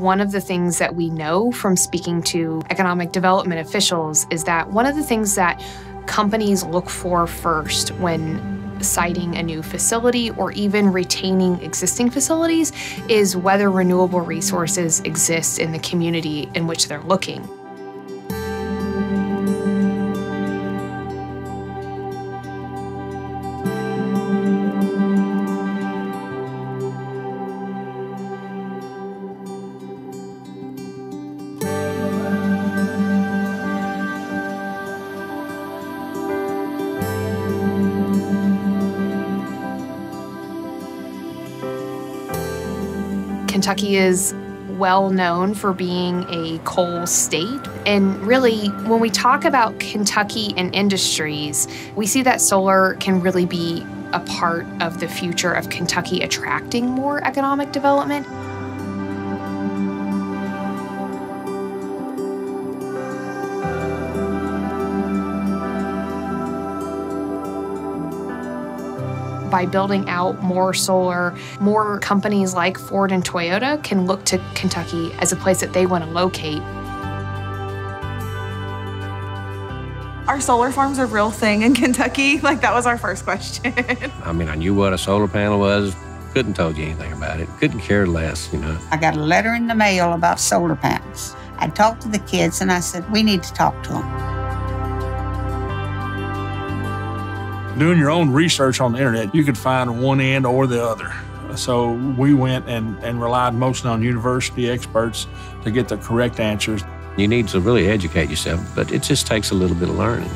One of the things that we know from speaking to economic development officials is that one of the things that companies look for first when siting a new facility or even retaining existing facilities is whether renewable resources exist in the community in which they're looking. Kentucky is well known for being a coal state. And really, when we talk about Kentucky and industries, we see that solar can really be a part of the future of Kentucky attracting more economic development. By building out more solar, more companies like Ford and Toyota can look to Kentucky as a place that they want to locate. Are solar farms a real thing in Kentucky? Like, that was our first question. I mean, I knew what a solar panel was, couldn't told you anything about it, couldn't care less, you know. I got a letter in the mail about solar panels. I talked to the kids and I said, we need to talk to them. Doing your own research on the internet, you could find one end or the other. So we went and, and relied mostly on university experts to get the correct answers. You need to really educate yourself, but it just takes a little bit of learning.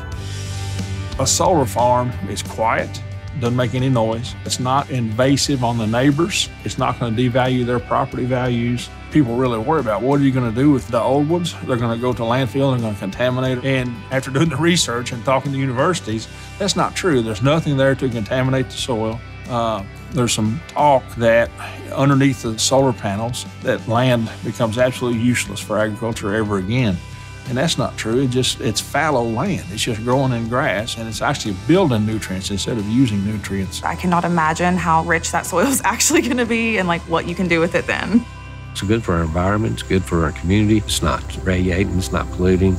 A solar farm is quiet, doesn't make any noise. It's not invasive on the neighbors. It's not going to devalue their property values. People really worry about what are you going to do with the old ones? They're going to go to landfill, they're going to contaminate. it. And after doing the research and talking to universities, that's not true. There's nothing there to contaminate the soil. Uh, there's some talk that underneath the solar panels, that land becomes absolutely useless for agriculture ever again. And that's not true. It just it's fallow land. It's just growing in grass and it's actually building nutrients instead of using nutrients. I cannot imagine how rich that soil is actually going to be and like what you can do with it then. It's good for our environment, it's good for our community. It's not radiating, it's not polluting,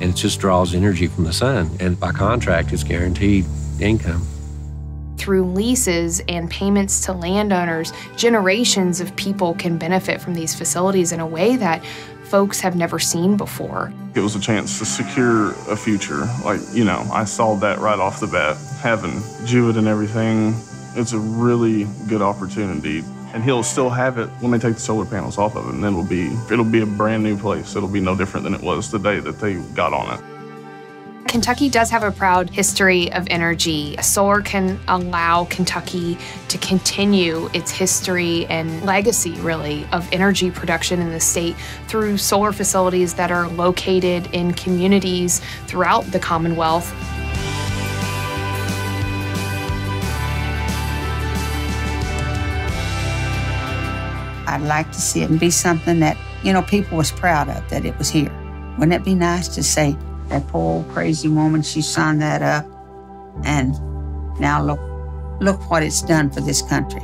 and it just draws energy from the sun. And by contract, it's guaranteed income through leases and payments to landowners, generations of people can benefit from these facilities in a way that folks have never seen before. It was a chance to secure a future. Like, you know, I saw that right off the bat. Having Jewett and everything, it's a really good opportunity. And he'll still have it when they take the solar panels off of it, and then it'll be it'll be a brand new place. It'll be no different than it was the day that they got on it. Kentucky does have a proud history of energy. Solar can allow Kentucky to continue its history and legacy, really, of energy production in the state through solar facilities that are located in communities throughout the Commonwealth. I'd like to see it be something that, you know, people was proud of, that it was here. Wouldn't it be nice to say, that poor crazy woman, she signed that up. And now look, look what it's done for this country.